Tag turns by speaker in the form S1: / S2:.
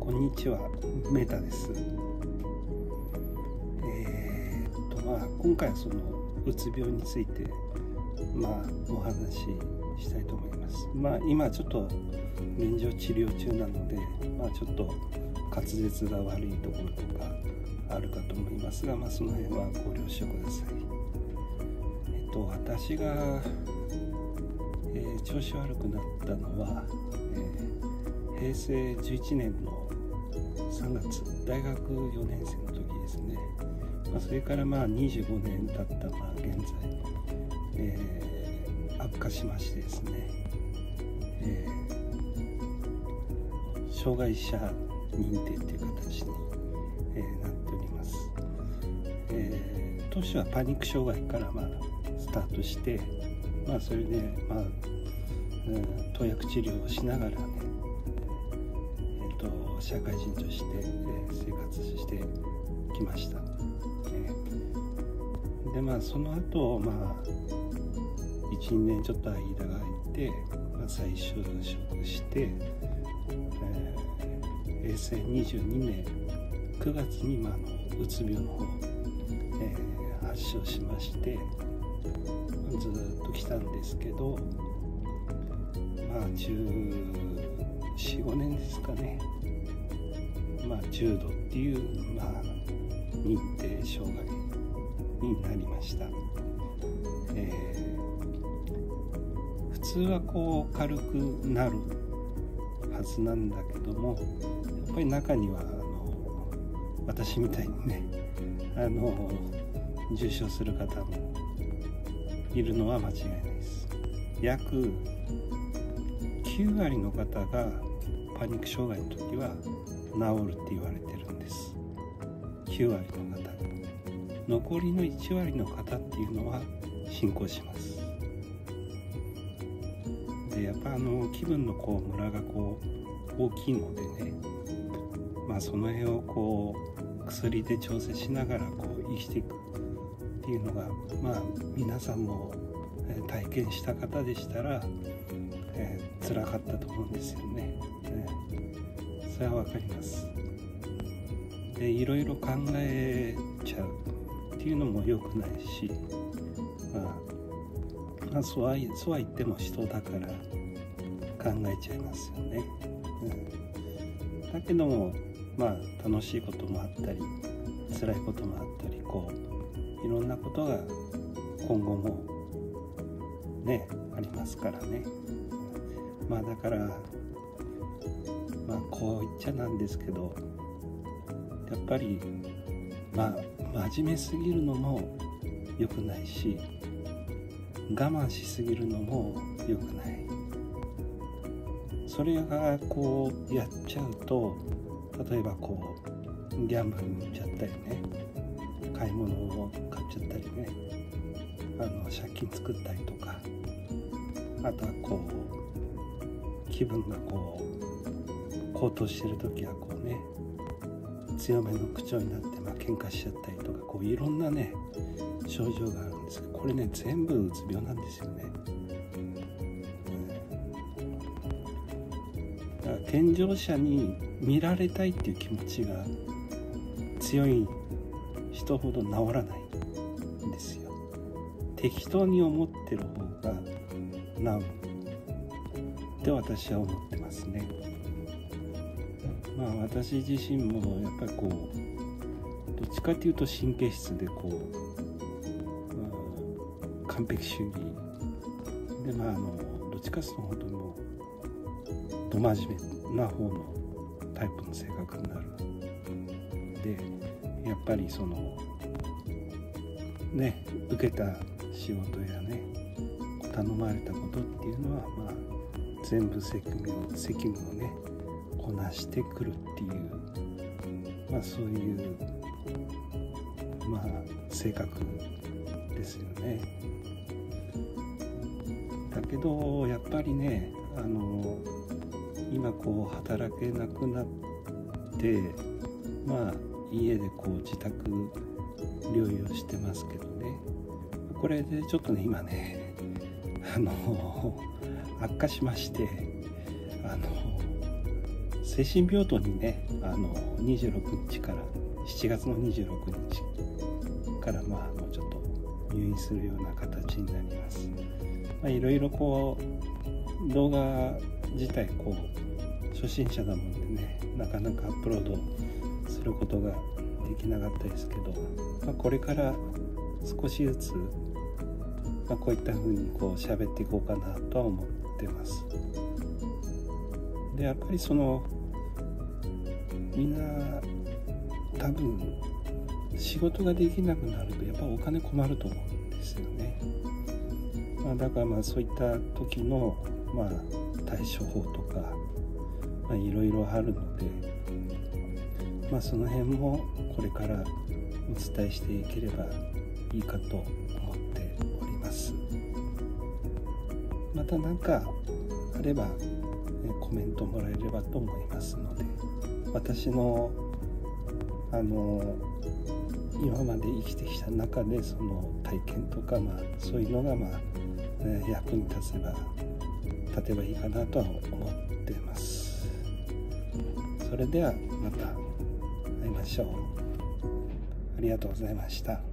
S1: こんにちは。メータです。えー、っとまあ今回はそのうつ病についてまあお話ししたいと思います。まあ今ちょっと現状治療中なのでまあちょっと滑舌が悪いところとかあるかと思いますがまあその辺はご了承ください。えっと私が、えー、調子悪くなったのは、えー、平成11年の3月大学4年生の時ですね、まあ、それからまあ25年経ったまあ現在、えー、悪化しましてですね、えー、障害者認定という形に、えー、なっております、え、当初はパニック障害からまあスタートしてまあそれでまあ、うん、投薬治療をしながらねと社会人として、え生活してきました。えでまあその後まあ12年ちょっと間が空いて、まあ、再就職して、えー、平成22年9月に、まあ、のうつ病の方、えー、発症しましてずっと来たんですけどまあ1 45年ですかね。まあ、重度っていう、まあ、認定障害になりました、えー、普通はこう軽くなるはずなんだけどもやっぱり中にはあの私みたいにねあの重症する方もいるのは間違いないです。約9割の方がパニック障害の時は治るって言われてるんです。9割の方。残りの1割の方っていうのは進行します。でやっぱあの気分のこうムラがこう大きいのでね。まあその辺をこう薬で調整しながらこう生きていくっていうのがまあ皆さんも体験した方でしたら、えー、辛かったと思うんですよね。えーそれは分かります。でいろいろ考えちゃうっていうのも良くないしまあ、まあ、そうはそうは言っても人だから考えちゃいますよね、うん、だけどもまあ楽しいこともあったり辛いこともあったりこういろんなことが今後もねありますからね。まあだからまあこう言っちゃなんですけどやっぱりまあ真面目すぎるのも良くないし我慢しすぎるのも良くない。それがこうやっちゃうと例えばこうギャンブルに行っちゃったりね買い物を買っちゃったりねあの借金作ったりとかあとはこう気分がこう高騰してる時はこうね強めの口調になってまあ喧嘩しちゃったりとかこういろんなね症状があるんですけどこれね全部うつ病なんですよね。だから健常者に見られたいっていう気持ちが強い人ほど治らないんですよ。適当に思ってる方が治るって私は思ってますね。まあ私自身もやっぱりこうどっちかっていうと神経質でこう、ま、完璧主義でまああのどっちかっていうと本当にもうど真面目な方のタイプの性格になるでやっぱりそのね受けた仕事やね頼まれたことっていうのはまあ全部責務を責務をねこなしてくるっていうまあそういうまあ性格ですよね。だけどやっぱりねあの今こう働けなくなってまあ家でこう自宅療養してますけどね。これでちょっとね今ねあの悪化しましてあの精神病棟にねあの26日から7月の26日からまああのちょっと入院するような形になります。ま、いろいろこう動画自体こう初心者なもんでねなかなかアップロードすることができなかったですけど、まあ、これから少しずつ、まあ、こういった風にこう喋っていこうかなとは思ってます。でやっぱりそのみんな多分仕事ができなくなるとやっぱお金困ると思うんですよね。まあ、だからまあそういった時のまあ対処法とかいろいろあるので、まあ、その辺もこれからお伝えしていければいいかとまた何かあれば、コメントもらえればと思いますので私のあの今まで生きてきた中でその体験とか、まあ、そういうのが、まあ、役に立てば立てばいいかなとは思ってます。それではまた会いましょう。ありがとうございました。